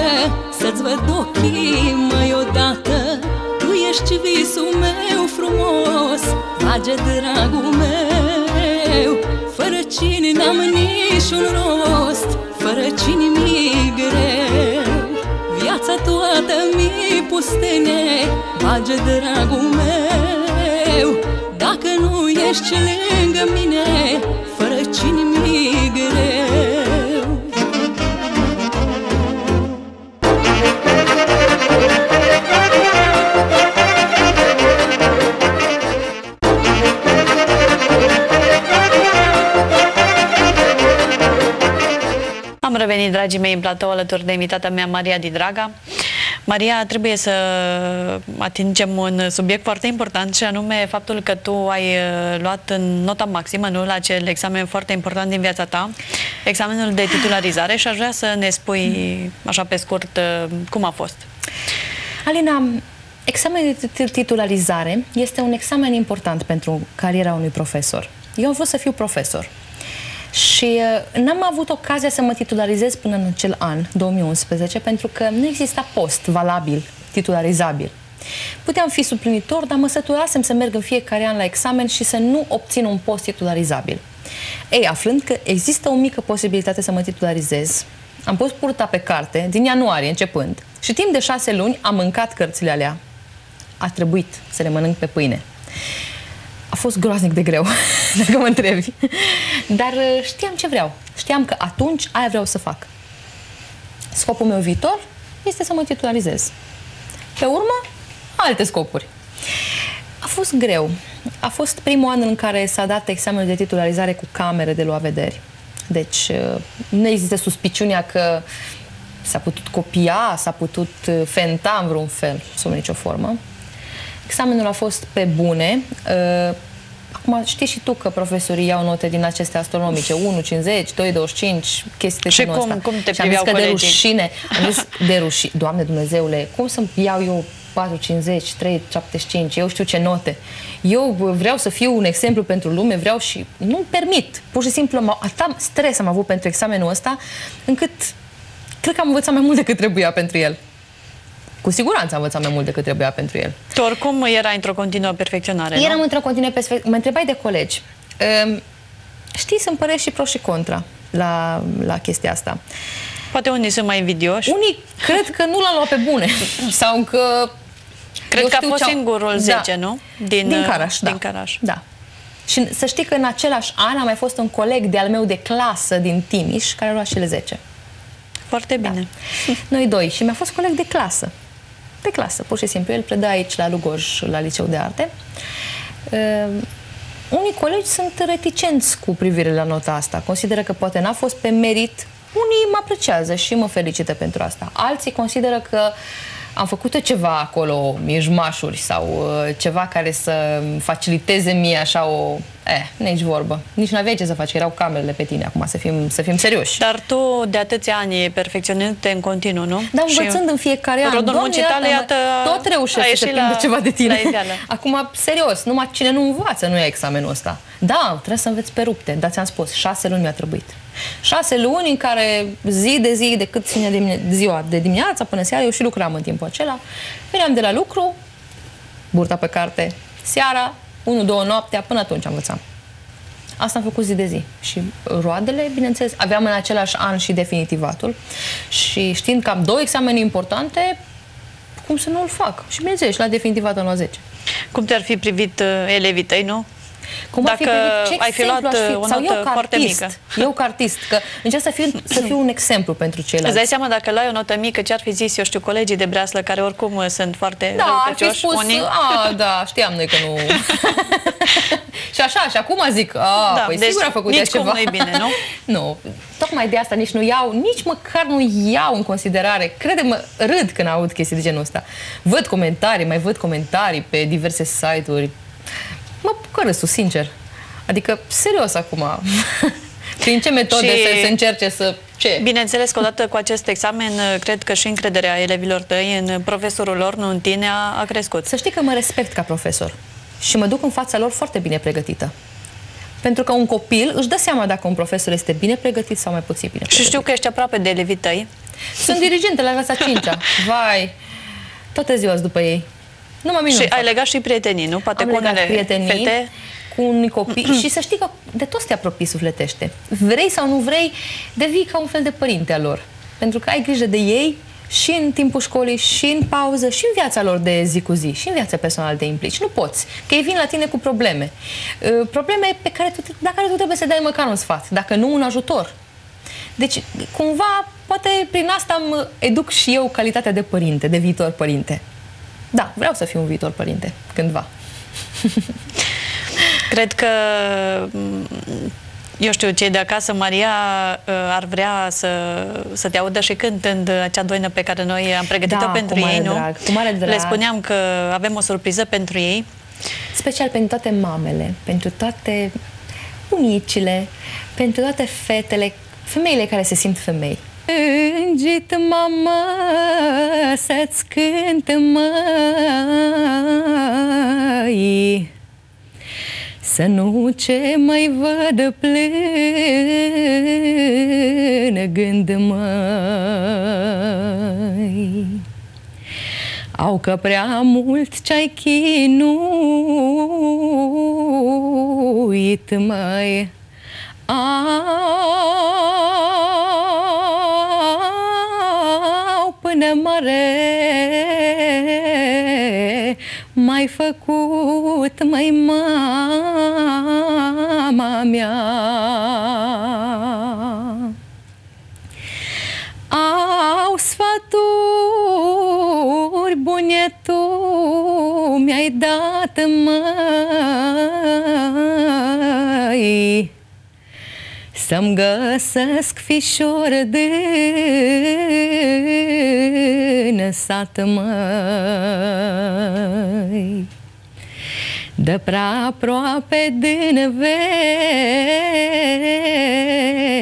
Să-ți văd ochii mai odată. Tu ești visul meu frumos Bage dragul meu. Fără cine n-am niciun rost Fără cine mi greu. Viața toată mi pustene Bage dragul meu. Dacă nu ești lângă mine
Am revenit, dragii mei, în platou alături de invitata mea, Maria Didraga. Maria, trebuie să atingem un subiect foarte important și anume faptul că tu ai uh, luat în nota maximă, nu, la acel examen foarte important din viața ta, examenul de titularizare și aș vrea să ne spui, așa pe scurt, uh, cum a fost.
Alina, examenul de titularizare este un examen important pentru cariera unui profesor. Eu am vrut să fiu profesor. Și uh, n-am avut ocazia să mă titularizez până în acel an, 2011, pentru că nu exista post valabil, titularizabil. Puteam fi suplinitor, dar mă săturasem să merg în fiecare an la examen și să nu obțin un post titularizabil. Ei, aflând că există o mică posibilitate să mă titularizez, am pus purta pe carte din ianuarie începând și timp de șase luni am mâncat cărțile alea. A trebuit să le mănânc pe pâine. A fost groaznic de greu, [LAUGHS] dacă mă întrebi. Dar uh, știam ce vreau. Știam că atunci aia vreau să fac. Scopul meu viitor este să mă titularizez. Pe urmă, alte scopuri. A fost greu. A fost primul an în care s-a dat examenul de titularizare cu camere de luat vederi. Deci uh, nu există suspiciunea că s-a putut copia, s-a putut uh, fenta în vreun fel, sub nicio formă. Examenul a fost pe bune. Uh, acum știi și tu că profesorii iau note din acestea astronomice, 1, 50, 2, 25, chestii de
Și cum, ăsta. cum te priveau
și am zis că de rușine, am zis de rușine, Doamne Dumnezeule, cum să-mi iau eu 4,50, 3,75, eu știu ce note. Eu vreau să fiu un exemplu pentru lume, vreau și nu permit. Pur și simplu, atât stres am avut pentru examenul ăsta, încât cred că am învățat mai mult decât trebuia pentru el. Cu siguranță am învățat mai mult decât trebuia pentru el.
Tu oricum era într-o continuă perfecționare,
Eram într-o continuă perfecționare. Mă întrebai de colegi. Um, știi, sunt păreri și pro și contra la, la chestia asta.
Poate unii sunt mai invidioși.
Unii cred că nu l-am luat pe bune. [LAUGHS] Sau că...
Cred că a fost singurul 10, da. nu?
Din, din Caraș,
din
da.
Caraș.
Da. Și să știi că în același an a mai fost un coleg de-al meu de clasă din Timiș care a luat și le 10.
Foarte da. bine.
Da. Noi doi. Și mi-a fost coleg de clasă. De clasă, pur și simplu. El preda aici la Lugoj, la Liceu de Arte. Uh, unii colegi sunt reticenți cu privire la nota asta. Consideră că poate n-a fost pe merit unii mă apreciază și mă felicită pentru asta. Alții consideră că am făcut ceva acolo, mijmașuri sau uh, ceva care să faciliteze mie așa o... Eh, nici vorbă. Nici nu aveai ce să faci, erau camerele pe tine acum, să fim, să fim serioși.
Dar tu de atâția ani perfecționându-te în continuu, nu?
Da, învățând și în fiecare an.
Rodul muncii tale, iată,
tot reușește să te ceva de tine. [LAUGHS] Acum, serios, numai cine nu învață nu e examenul ăsta. Da, trebuie să înveți pe rupte, dar ți-am spus, șase luni mi-a trebuit. Șase luni în care zi de zi, de cât ține de ziua de dimineața până seara, eu și lucram în timpul acela. Veneam de la lucru, burta pe carte, seara, 1-2 noaptea, până atunci am învățat. Asta am făcut zi de zi. Și roadele, bineînțeles, aveam în același an și definitivatul. Și știind că am două examene importante, cum să nu-l fac? Și bineînțeles, la definitivatul la 10.
Cum te-ar fi privit uh, elevii tăi, nu?
Cum Dacă fi ce ai fi luat fi? o Sau eu ca foarte artist, mică. Eu ca artist, că încerc să fiu, să fiu un exemplu pentru ceilalți.
Îți dai seama dacă luai o notă mică, ce ar fi zis, eu știu, colegii de breaslă, care oricum uh, sunt foarte
Da, ar fi spus, unii. a, da, știam noi că nu... [LAUGHS] și așa, și acum zic, a, da, păi deci sigur a făcut
nici
ceva.
nu bine, nu? [LAUGHS]
nu, tocmai de asta nici nu iau, nici măcar nu iau în considerare. Crede-mă, râd când aud chestii de genul ăsta. Văd comentarii, mai văd comentarii pe diverse site-uri, mă pucă râsul, sincer. Adică, serios acum. [LAUGHS] Prin ce metode și... să se încerce să... Ce?
Bineînțeles că odată cu acest examen, cred că și încrederea elevilor tăi în profesorul lor, nu în tine, a, a crescut.
Să știi că mă respect ca profesor și mă duc în fața lor foarte bine pregătită. Pentru că un copil își dă seama dacă un profesor este bine pregătit sau mai puțin bine pregătit.
Și știu că ești aproape de elevii tăi.
Sunt dirigente la clasa 5 -a. [LAUGHS] Vai, toate ziua după ei. Nu mă minunț.
Și ai legat și prietenii, nu? Poate
Am
cu unele
prietenii,
fete?
cu unii copii [CLEARS THROAT] și să știi că de toți te apropii sufletește. Vrei sau nu vrei, devii ca un fel de părinte al lor. Pentru că ai grijă de ei și în timpul școlii, și în pauză, și în viața lor de zi cu zi, și în viața personală te implici. Nu poți, că ei vin la tine cu probleme. Uh, probleme pe care tu, la care tu trebuie să dai măcar un sfat, dacă nu un ajutor. Deci, cumva, poate prin asta îmi educ și eu calitatea de părinte, de viitor părinte. Da, vreau să fiu un viitor părinte, cândva. [LAUGHS]
Cred că eu știu, cei de acasă, Maria uh, ar vrea să, să te audă și cântând acea doină pe care noi am pregătit-o
da,
pentru ei,
nu?
Drag,
cu mare drag.
Le spuneam că avem o surpriză pentru ei.
Special pentru toate mamele, pentru toate bunicile, pentru toate fetele, femeile care se simt femei îngit, mamă, să-ți cânt, măi. Să nu ce mai văd plână gând, măi. Au că prea mult ce-ai chinuit, măi. Au mare mai făcut, mai mama mea. Au sfaturi bune tu mi-ai dat, măi, să-mi găsesc fișor de sat, măi. De prea aproape din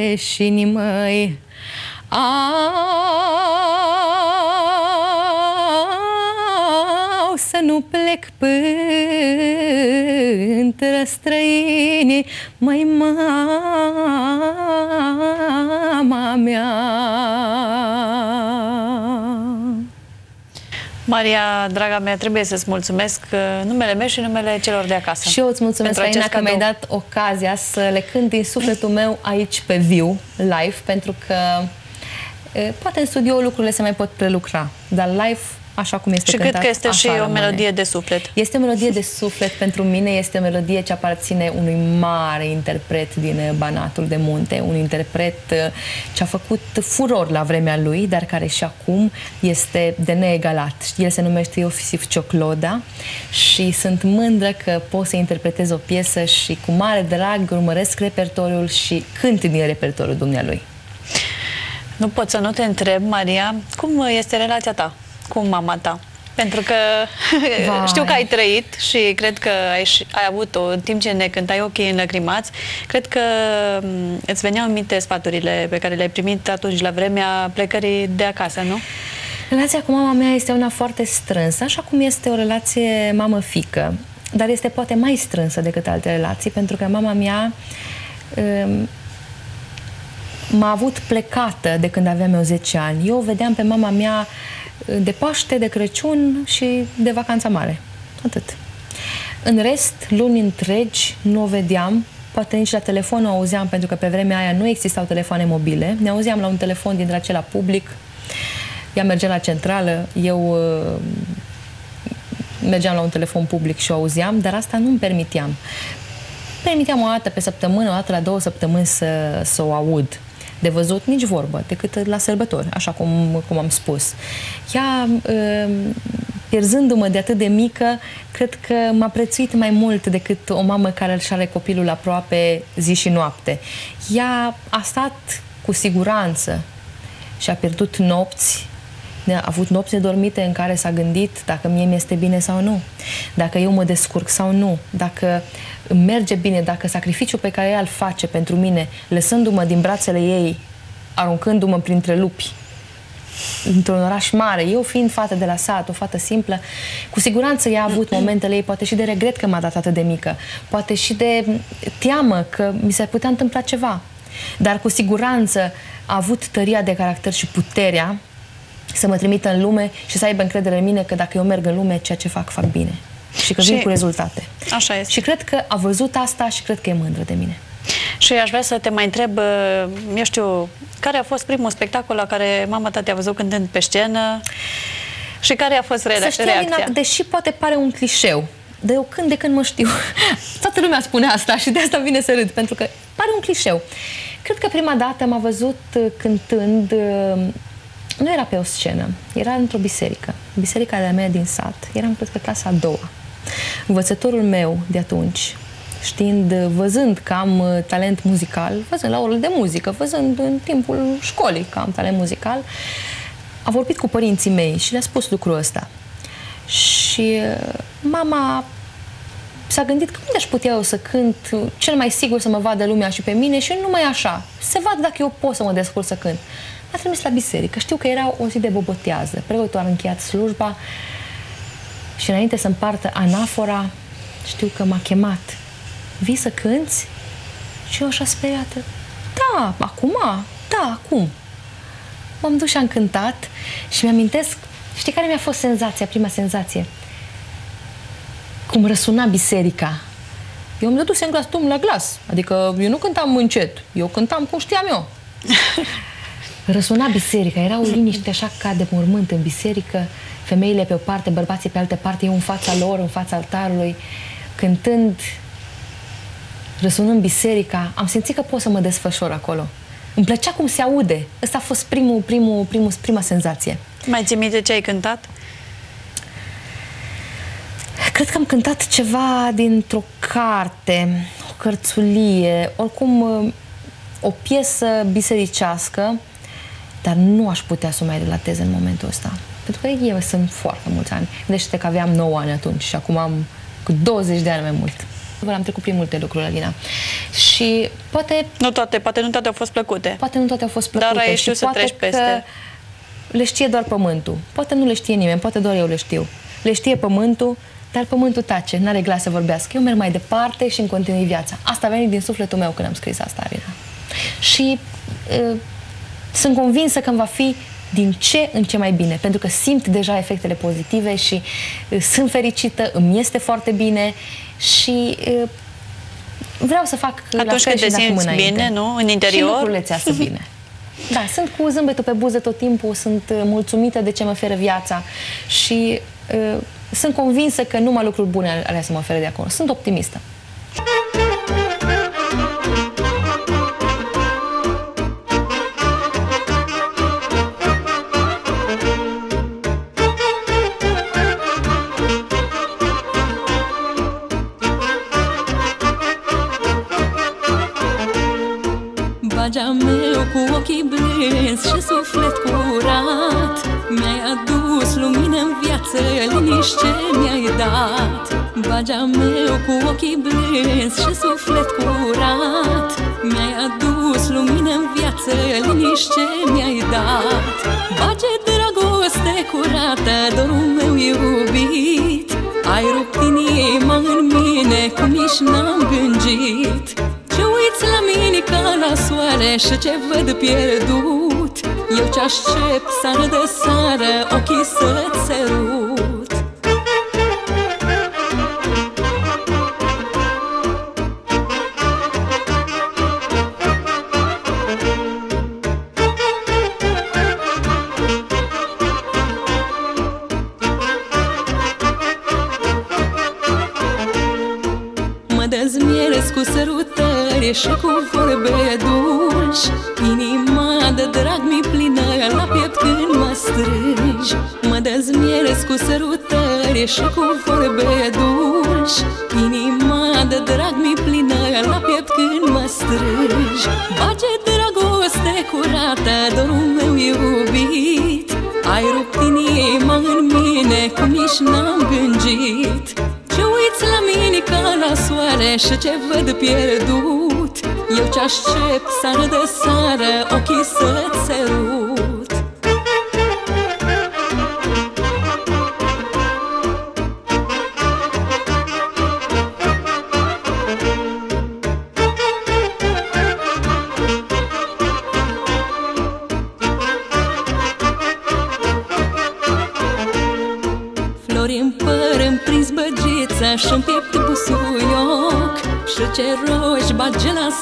veșini, măi, au să nu plec până străini, mai mama mea.
Maria, draga mea, trebuie să-ți mulțumesc uh, numele meu și numele celor de acasă.
Și eu îți mulțumesc, Aina, că mi-ai dat ocazia să le cânt din sufletul meu aici pe viu, live, pentru că poate în studio lucrurile se mai pot prelucra, dar live așa cum este
Și
cântat,
cred că este și
rămâne.
o melodie de suflet.
Este o melodie de suflet pentru mine, este o melodie ce aparține unui mare interpret din Banatul de Munte, un interpret ce a făcut furor la vremea lui, dar care și acum este de neegalat. El se numește Iosif Ciocloda și sunt mândră că pot să interpretez o piesă și cu mare drag urmăresc repertoriul și cânt din repertoriul dumnealui.
Nu pot să nu te întreb, Maria, cum este relația ta cu mama ta? Pentru că [LAUGHS] Vai. știu că ai trăit și cred că ai, ai avut-o în timp ce ne cântai ochii înlăcrimați. Cred că mm, îți veneau în minte sfaturile pe care le-ai primit atunci la vremea plecării de acasă, nu?
Relația cu mama mea este una foarte strânsă, așa cum este o relație mamă-fică, dar este poate mai strânsă decât alte relații, pentru că mama mea um, m-a avut plecată de când aveam eu 10 ani. Eu vedeam pe mama mea de Paște, de Crăciun și de vacanța mare. Atât. În rest, luni întregi nu o vedeam, poate nici la telefon o auzeam, pentru că pe vremea aia nu existau telefoane mobile. Ne auzeam la un telefon dintre acela public, ea mergea la centrală, eu uh, mergeam la un telefon public și o auzeam, dar asta nu-mi permiteam. Permiteam o dată pe săptămână, o dată la două săptămâni să, să o aud de văzut nici vorbă, decât la sărbători, așa cum, cum am spus. Ea, uh, pierzându-mă de atât de mică, cred că m-a prețuit mai mult decât o mamă care își are copilul aproape zi și noapte. Ea a stat cu siguranță și a pierdut nopți a avut nopți nedormite în care s-a gândit dacă mie mi-este bine sau nu, dacă eu mă descurc sau nu, dacă îmi merge bine, dacă sacrificiul pe care ea îl face pentru mine, lăsându-mă din brațele ei, aruncându-mă printre lupi, într-un oraș mare, eu fiind fată de la sat, o fată simplă, cu siguranță ea a avut momentele ei, poate și de regret că m-a dat atât de mică, poate și de teamă că mi s-ar putea întâmpla ceva. Dar cu siguranță a avut tăria de caracter și puterea să mă trimită în lume și să aibă încredere în mine că dacă eu merg în lume, ceea ce fac, fac bine. Și că și vin cu rezultate.
Așa este.
Și cred că a văzut asta și cred că e mândră de mine.
Și aș vrea să te mai întreb, eu știu, care a fost primul spectacol la care mama ta te-a văzut cântând pe scenă și care a fost re-
să știi,
reacția?
Alina, deși poate pare un clișeu, dar eu când de când mă știu, [LAUGHS] toată lumea spune asta și de asta vine să râd, pentru că pare un clișeu. Cred că prima dată m-a văzut cântând nu era pe o scenă, era într-o biserică. Biserica de-a mea din sat. Eram, cred că, clasa a doua. Învățătorul meu de atunci, știind, văzând că am uh, talent muzical, văzând la orele de muzică, văzând în timpul școlii că am talent muzical, a vorbit cu părinții mei și le-a spus lucrul ăsta. Și uh, mama s-a gândit că unde aș putea eu să cânt cel mai sigur să mă vadă lumea și pe mine și nu mai așa. Se vad dacă eu pot să mă descurc să cânt. m-a trimis la biserică. Știu că era o zi de bobotează. Preotul a încheiat slujba și înainte să împartă anafora, știu că m-a chemat. Vii să cânți? Și eu așa speriată. Da, acum? Da, acum. M-am dus și am cântat și mi-amintesc, știi care mi-a fost senzația, prima senzație? Cum răsuna biserica. Eu îmi dădusem glas, la glas. Adică eu nu cântam încet, eu cântam cum știam eu. [LAUGHS] Răsuna biserica, era o liniște așa ca de mormânt în biserică, femeile pe o parte, bărbații pe altă parte, eu în fața lor, în fața altarului, cântând, răsunând biserica, am simțit că pot să mă desfășor acolo. Îmi plăcea cum se aude. Ăsta a fost primul, primul, primul, prima senzație.
Mai ții minte ce ai cântat?
Cred că am cântat ceva dintr-o carte, o cărțulie, oricum o piesă bisericească, dar nu aș putea să o mai relatez în momentul ăsta. Pentru că eu sunt foarte mulți ani. Gândește că aveam 9 ani atunci și acum am cu 20 de ani mai mult. Am trecut prin multe lucruri, Alina. Și poate...
Nu toate, poate nu toate au fost plăcute.
Poate nu toate au fost plăcute.
Dar ai știut să treci peste.
le știe doar pământul. Poate nu le știe nimeni, poate doar eu le știu. Le știe pământul, dar pământul tace, n-are glas să vorbească. Eu merg mai departe și îmi continui viața. Asta a venit din sufletul meu când am scris asta, Alina. Și uh, sunt convinsă că îmi va fi din ce în ce mai bine, pentru că simt deja efectele pozitive și uh, sunt fericită, îmi este foarte bine și uh, vreau să fac
Atunci
la fel
când te simți bine, nu? În interior? Și
lucrurile ți [LAUGHS] bine. Da, sunt cu zâmbetul pe buze tot timpul, sunt uh, mulțumită de ce mă oferă viața și uh, sunt convinsă că numai lucruri bune alea să mă ofere de acolo. Sunt optimistă.
Bagea meu cu ochii blânzi și suflet curat Mi-ai adus lumină în viață, liniște mi-ai dat. Bage dragoste curată, dorul meu iubit Ai rupt inima în mine, cum nici n-am gândit. Uiți la mine ca la soare și ce văd pierdut? Eu ce aștept sară de sară, ochii să-ți sărut și cu vorbe dulci. Inima de drag mi plină la piept când mă strângi. Bage dragoste curată, dorul meu iubit. Ai rupt inima în mine cum nici n-am gândit. Ce uiți la mine ca la soare și ce văd pierdut? Eu ce aștept sară de sară Ochii să-ți sărut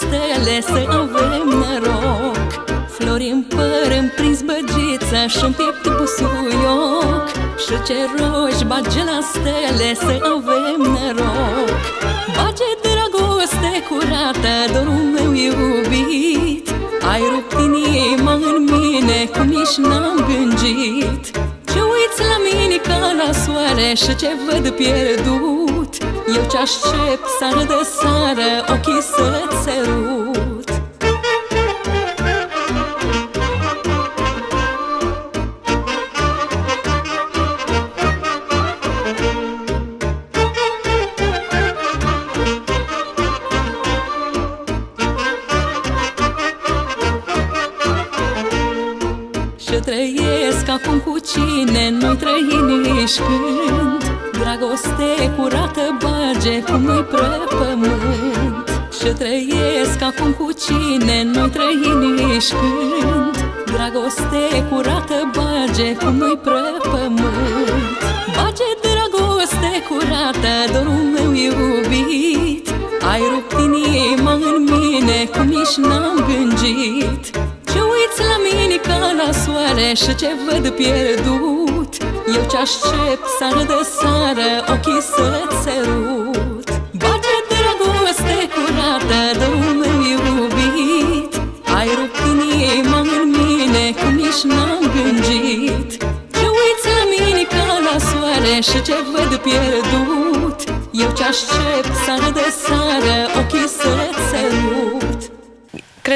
stele Să avem noroc. Flori în păr, îmi prins băgița Și-mi piept busuioc. Și ce roși bage la stele Să avem noroc. Bage dragoste curată Dorul meu iubit. Ai rupt inima în mine Cum nici n-am gândit. Uiți la mine ca la soare Și ce văd pierdut? Eu ce aștept sară de sară Ochii să-ți și ce văd pierdut Eu ce aștept să de sară ochii să-ți sărut Bage dragoste curată dorul meu iubit Ai rupt inima în mine cum nici n-am gândit. Ce uiți la mine ca la soare și ce văd pierdut Eu ce aștept să de sară ochii să-ți sărut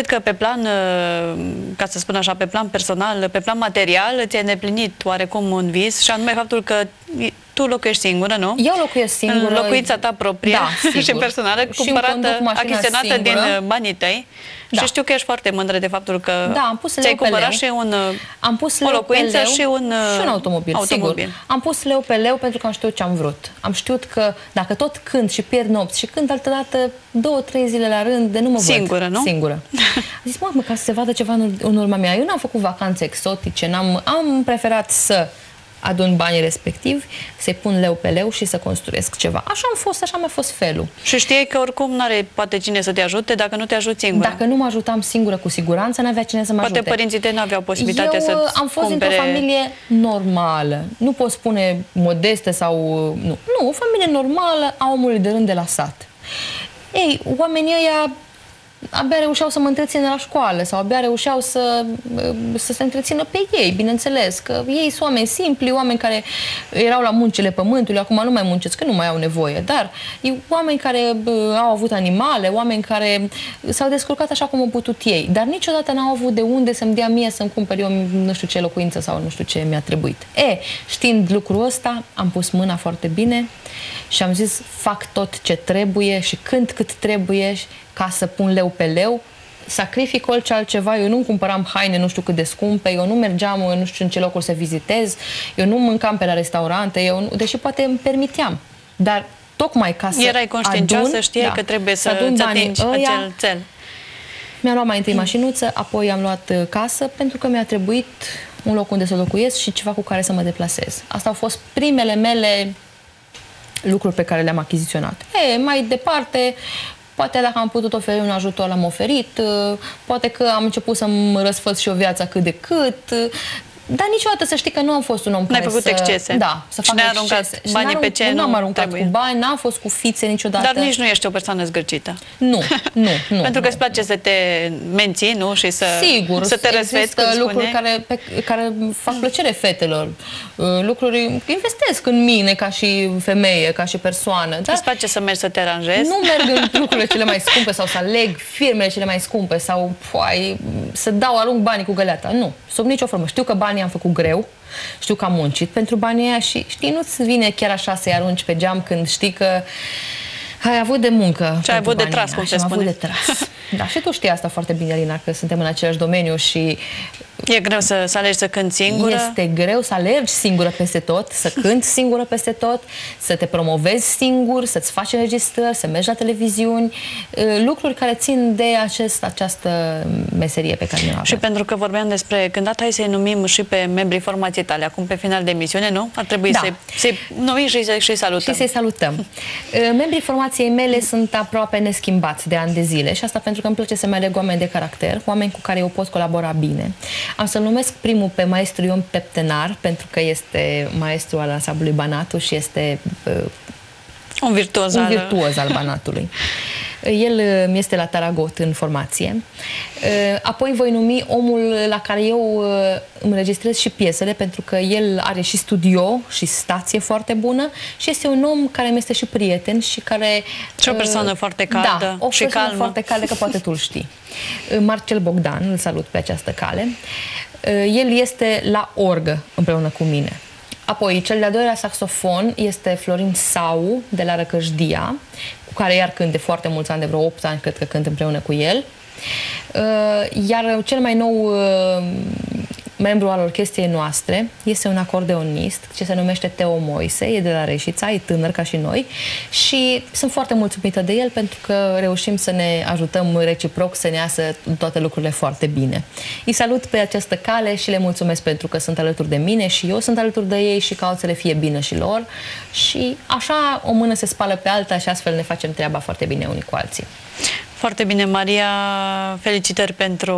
Cred că pe plan, uh, ca să spun așa, pe plan personal, pe plan material, ți-ai neplinit oarecum un vis și anume faptul că tu locuiești singură, nu?
Eu locuiesc singură.
În locuința ta proprie
da, [LAUGHS]
și personală,
și
cumpărată, achiziționată
singură.
din uh, banii tăi. Da. Și știu că ești foarte mândră de faptul că
da, am pus
ți-ai cumpărat și un,
am pus
o locuință
leu,
și un,
și un automobil, automobil, sigur. Am pus leu pe leu pentru că am știut ce am vrut. Am știut că dacă tot cânt și pierd nopți și cânt altădată două, trei zile la rând, de nu mă
Singură,
văd.
nu?
Singură. [LAUGHS] Am zis, mă, ca să se vadă ceva în, în urma mea. Eu n-am făcut vacanțe exotice, n-am, am preferat să adun banii respectivi, să-i pun leu pe leu și să construiesc ceva. Așa am fost, așa mi-a fost felul.
Și știai că oricum nu are poate cine să te ajute dacă nu te ajuți singură.
Dacă nu mă ajutam singură, cu siguranță n-avea cine să mă
poate
ajute.
Poate părinții tăi nu aveau posibilitatea
Eu
să
uh, am fost
cumpere...
într-o familie normală. Nu pot spune modestă sau... Nu, nu o familie normală a omului de rând de la sat. Ei, oamenii ăia abia reușeau să mă întrețină la școală sau abia reușeau să, să se întrețină pe ei, bineînțeles, că ei sunt oameni simpli, oameni care erau la muncile pământului, acum nu mai muncesc, că nu mai au nevoie, dar e oameni care au avut animale, oameni care s-au descurcat așa cum au putut ei, dar niciodată n-au avut de unde să-mi dea mie să-mi cumpăr eu nu știu ce locuință sau nu știu ce mi-a trebuit. E, știind lucrul ăsta, am pus mâna foarte bine și am zis, fac tot ce trebuie și când cât trebuie ca să pun leu pe leu, sacrific orice altceva, eu nu cumpăram haine nu știu cât de scumpe, eu nu mergeam nu știu în ce locuri să vizitez, eu nu mâncam pe la restaurante, eu nu, deși poate îmi permiteam. Dar tocmai ca să
Erai conștiincioasă,
adun,
știai da, că trebuie să, să adun atingi ăia, acel cel.
Mi-am luat mai întâi mașinuță, apoi am luat uh, casă, pentru că mi-a trebuit un loc unde să locuiesc și ceva cu care să mă deplasez. Asta au fost primele mele lucruri pe care le-am achiziționat. E, mai departe, Poate dacă am putut oferi un ajutor, l-am oferit. Poate că am început să-mi răsfăț și o viață cât de cât. Dar niciodată să știi că nu am fost un om
N-ai
care
făcut
să...
excese.
Da, să fac
excese. banii pe ce
nu am aruncat
trebuie.
cu bani, n-am fost cu fițe niciodată.
Dar nici nu ești o persoană zgârcită.
Nu, nu, [LAUGHS] nu.
Pentru că îți place să te menții, nu? Și să,
Sigur,
să te răsfeți, cum
lucruri care, pe, care fac plăcere fetelor. Uh, lucruri, investesc în mine ca și femeie, ca și persoană. Dar
îți place să mergi să te aranjezi?
Nu merg în [LAUGHS] lucrurile cele mai scumpe sau să aleg firmele cele mai scumpe sau poai, să dau, arunc banii cu găleata. Nu, sub nicio formă. Știu că banii am făcut greu, știu că am muncit pentru banii aia și știi, nu-ți vine chiar așa să-i arunci pe geam când știi că ai avut de muncă.
Și ai avut de tras, cum se spune.
avut de tras. [LAUGHS] Da, și tu știi asta foarte bine, Alina, că suntem în același domeniu și
E greu să, să alegi să cânti singură?
Este greu să alergi singură peste tot, să cânti singură peste tot, să te promovezi singur, să-ți faci înregistrări, să mergi la televiziuni, lucruri care țin de acest, această meserie pe care ne avem.
Și pentru că vorbeam despre cântat, hai să-i numim și pe membrii formației tale, acum pe final de emisiune, nu? Ar trebui da. să-i, să numim și să-i salutăm.
Și să-i salutăm. membrii formației mele sunt aproape neschimbați de ani de zile și asta pentru că îmi place să mai aleg oameni de caracter, oameni cu care eu pot colabora bine. Am să-l numesc primul pe maestru Ion Peptenar, pentru că este maestru al ansamblului Banatu și este uh,
un virtuoz,
un
al...
virtuoz al Banatului. El uh, este la Taragot în formație. Uh, apoi voi numi omul la care eu uh, îmi registrez și piesele, pentru că el are și studio și stație foarte bună și este un om care mi este și prieten și care...
Și o persoană foarte caldă
da, o
și
persoană
calmă.
foarte caldă, că poate tu știi. Marcel Bogdan, îl salut pe această cale. El este la orgă împreună cu mine. Apoi, cel de-al doilea saxofon este Florin Sau, de la Răcăjdia, cu care iar cânt de foarte mulți ani, de vreo 8 ani, cred că cânt împreună cu el. Iar cel mai nou membru al orchestriei noastre este un acordeonist ce se numește Teo Moise, e de la Reșița, e tânăr ca și noi și sunt foarte mulțumită de el pentru că reușim să ne ajutăm reciproc să ne iasă toate lucrurile foarte bine. Îi salut pe această cale și le mulțumesc pentru că sunt alături de mine și eu sunt alături de ei și caut să le fie bine și lor și așa o mână se spală pe alta și astfel ne facem treaba foarte bine unii cu alții.
Foarte bine, Maria. Felicitări pentru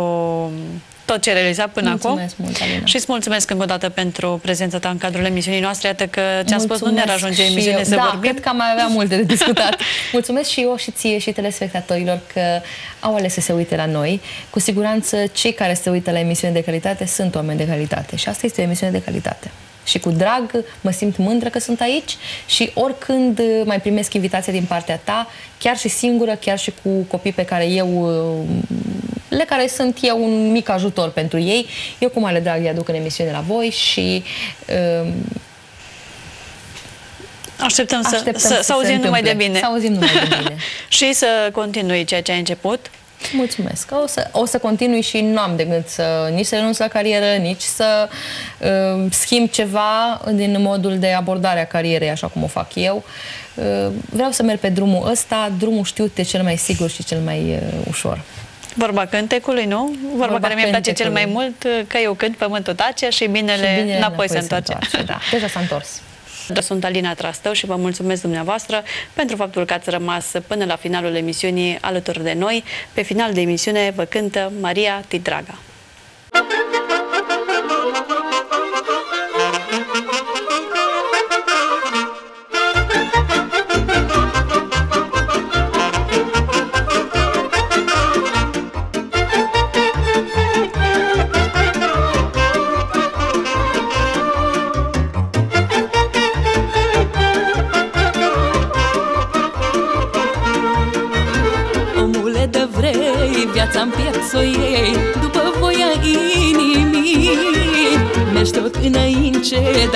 tot ce ai realizat până
mulțumesc
acum.
Mult, Alina.
și îți mulțumesc încă o dată pentru prezența ta în cadrul emisiunii noastre. Iată că ți-am spus, nu ne-ar ajunge emisiune să
da,
vorbim.
cred că am mai avea multe de discutat. [LAUGHS] mulțumesc și eu și ție și telespectatorilor că au ales să se uite la noi. Cu siguranță cei care se uită la emisiune de calitate sunt oameni de calitate și asta este o emisiune de calitate și cu drag mă simt mândră că sunt aici și oricând mai primesc invitație din partea ta, chiar și singură, chiar și cu copii pe care eu le care sunt eu un mic ajutor pentru ei, eu cu mare drag îi aduc în emisiune la voi și um,
Așteptăm, Așteptăm să, să, să, să auzim numai de bine.
Să auzim numai de bine. [LAUGHS]
și să continui ceea ce ai început.
Mulțumesc. O să, o să continui și nu am de gând să nici să renunț la carieră, nici să uh, schimb ceva din modul de abordare a carierei, așa cum o fac eu. Uh, vreau să merg pe drumul ăsta. Drumul știut e cel mai sigur și cel mai uh, ușor.
Vorba cântecului, nu? Vorba, Vorba care mi-e place cel mai mult, că eu cânt pământul tace și binele, și binele înapoi, înapoi se întoarce.
Da, [LAUGHS] deja s-a întors.
Sunt Alina Trastău și vă mulțumesc dumneavoastră pentru faptul că ați rămas până la finalul emisiunii alături de noi. Pe final de emisiune vă cântă Maria Tidraga.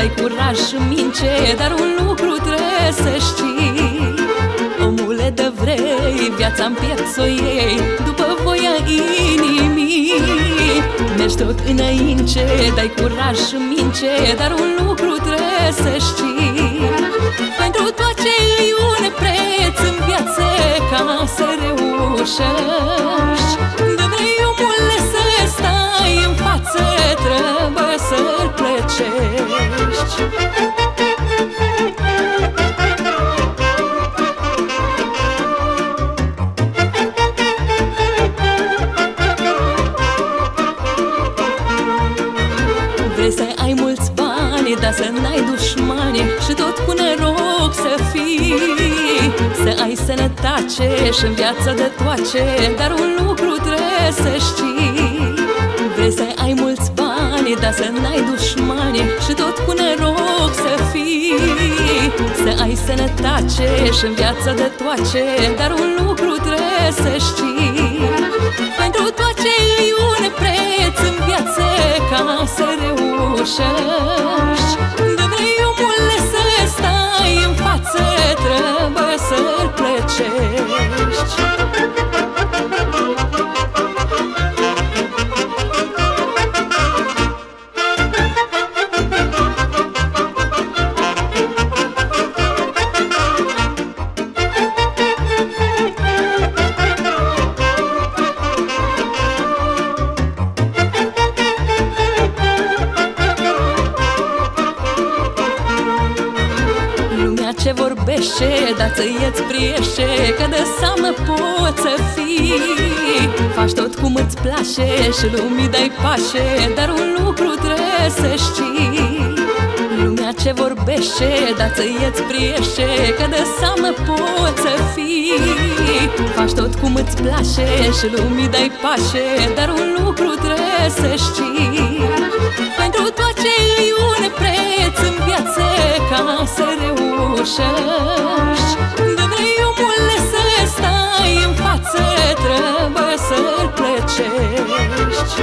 Înainte, dai curaj și mince Dar un lucru trebuie să știi. Omule de vrei, viața-n piept să iei După voia inimii. Mergi tot înainte, dai curaj și mince Dar un lucru trebuie să știi. Pentru tot ce e un preț în viață Ca să reușești Vrei să ai mulți bani, dar să n-ai dușmani Și tot cu noroc să fii. Să ai sănătate și în viață de toace Dar un lucru trebuie să știi. Vrei să ai mulți bani, dar să n-ai dușmani Și tot cu noroc să fii. Să ai sănătate și în viață de toace Dar un lucru trebuie să știi. Pentru toace e un preț în viață Ca să reușești. De vrei omule să stai în față Trebuie să-l plăcești dar ți-ți priește Că de seamă poți să fii. Faci tot cum îți place și lumii dai pașe Dar un lucru trebuie să știi. Lumea ce vorbește, dar ți-ți priește Că de seamă poți să fii. Faci tot cum îți place și lumii dai pașe Dar un lucru trebuie să știi Pentru tot ce e un preț în viață Ca să reușești. De vrei omule să stai în față Trebuie să-l plăcești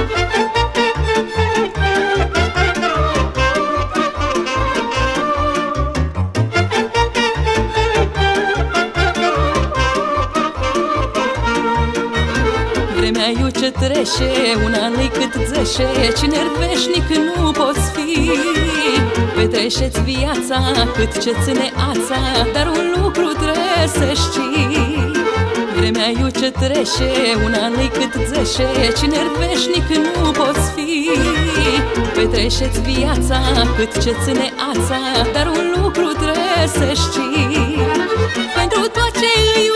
ce trece, un an cât zece. Ce nerveșnic nu poți fi. Petreceți viața cât ce ține ața Dar un lucru trebuie să știi. Vremea iu ce trece, un an cât zece. Ce nerveșnic nu poți fi. Petreceți viața cât ce ține ața Dar un lucru trebuie să știi. Pentru tot ce e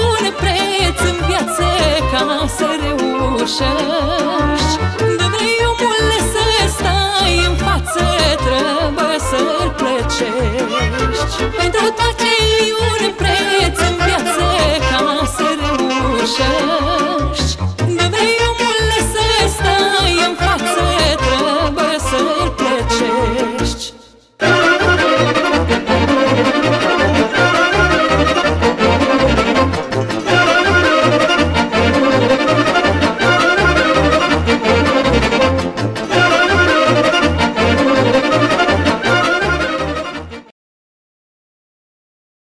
ca să reușești. Dă-ne omule să stai în față Trebuie să-l plăcești. Pentru tot ce un preț în viață Ca să reușești.